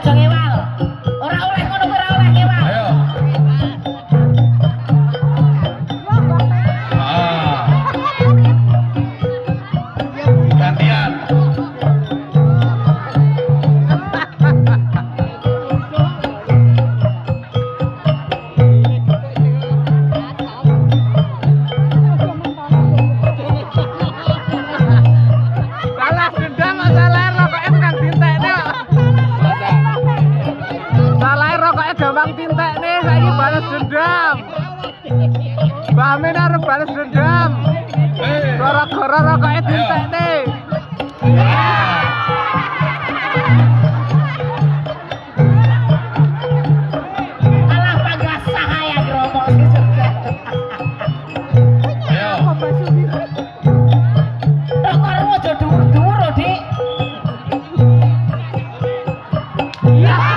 Cho 娃了 Jambang Tintek nih saiki balas dendam. Mbak Amin harus balas dendam. Gara-gara rokoknya Tintek nih. Yeah!